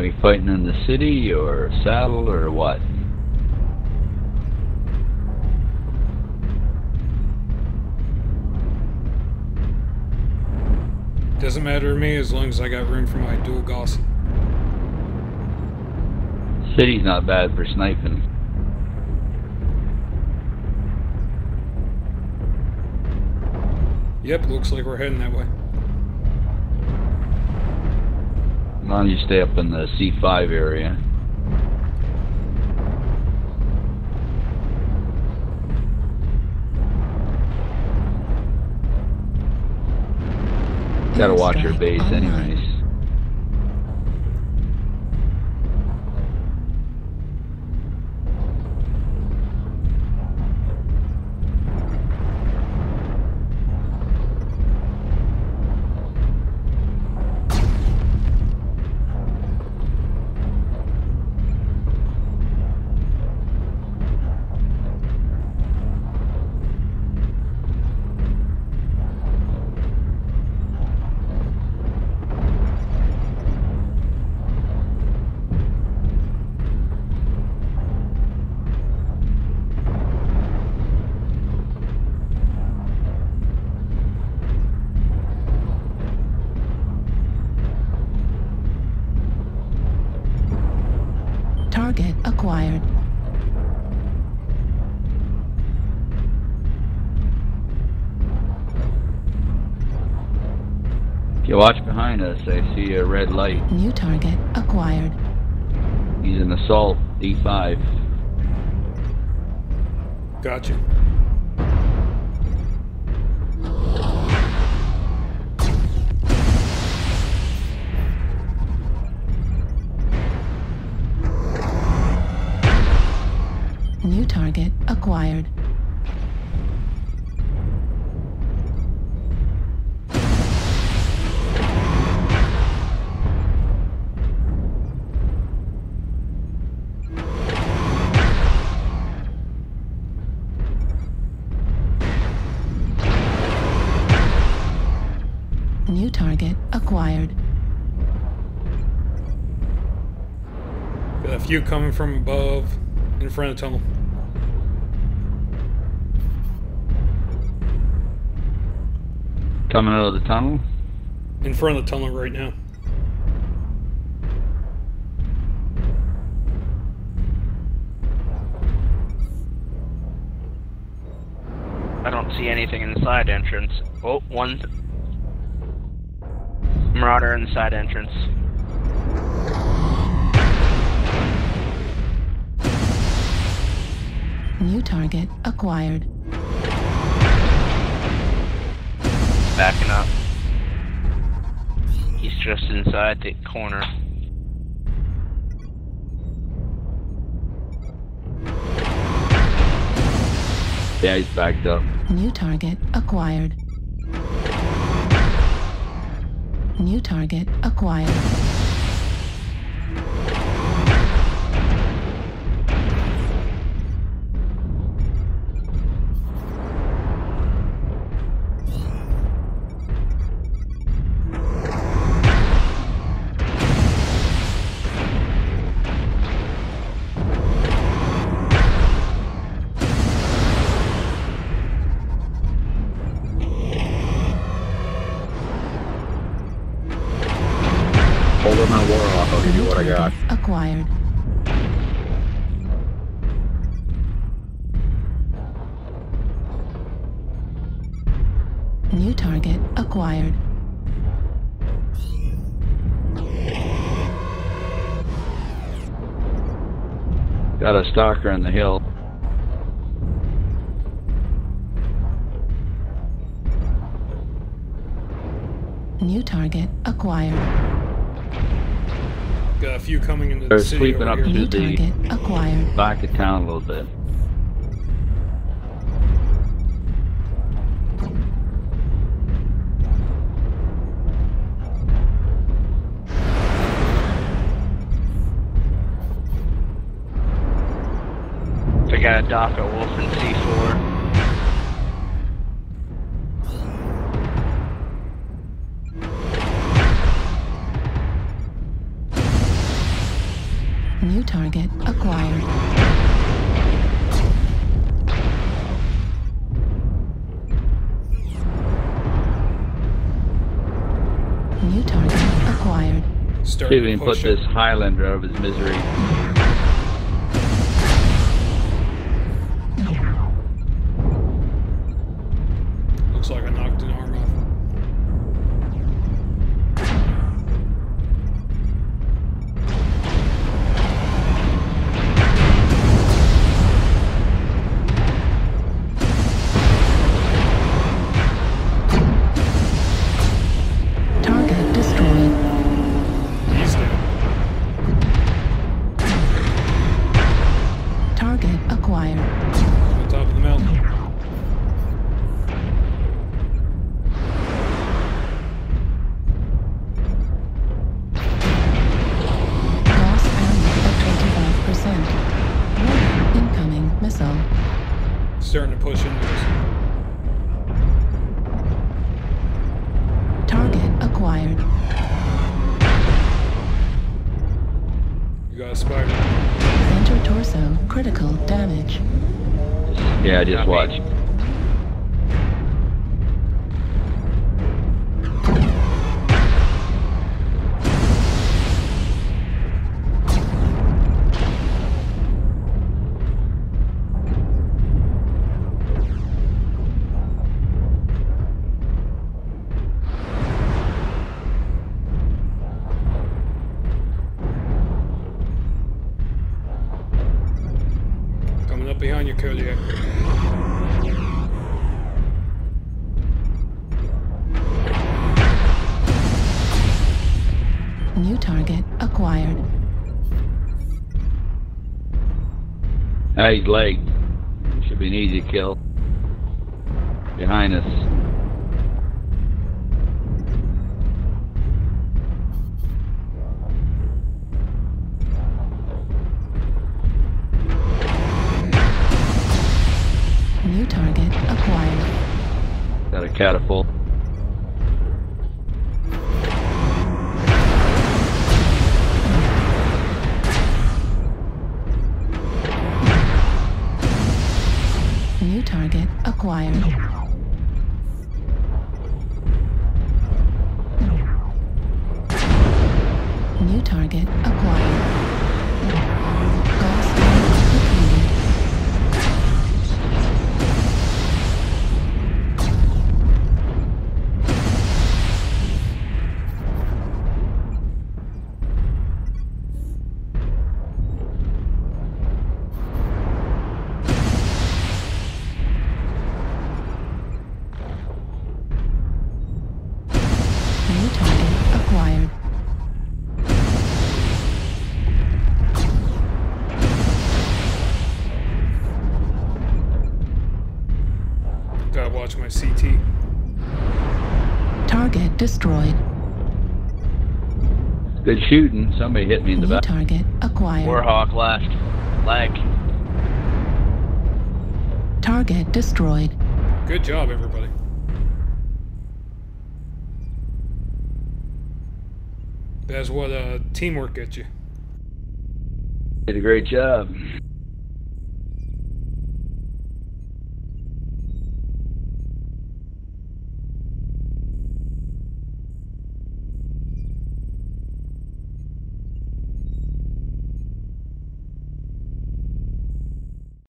Are fighting in the city or saddle or what? Doesn't matter to me as long as I got room for my dual Gauss. City's not bad for sniping. Yep, looks like we're heading that way. Long as you stay up in the C5 area. Gotta watch your base anyways. If you watch behind us, I see a red light. New target acquired. He's an assault D5. Gotcha. A few coming from above, in front of the tunnel. Coming out of the tunnel. In front of the tunnel right now. I don't see anything in the side entrance. Oh, one Marauder in the side entrance. New target acquired. Backing up. He's just inside the corner. Yeah, he's backed up. New target acquired. New target acquired. Up my warlock, I'll give you what I got. acquired. New target acquired. Got a stalker on the hill. New target acquired. Got uh, a few coming into the They're city sweeping up here. to New the- target acquired. Back of town a little bit. They got a dock at Wolf and C4. Target acquired. New target acquired. See if Starting we to can put this. Highlander out of his misery. You got a spider. Center torso critical damage. Yeah, just Copy. Up behind you, Kodiak. New target acquired. He's leg. Should be an easy kill. Behind us. Target acquired. Got a catapult. New target acquired. Destroyed. Good shooting. Somebody hit me in the New back. target acquired. Warhawk left. Leg. Target destroyed. Good job, everybody. That's what uh, teamwork gets you. Did a great job.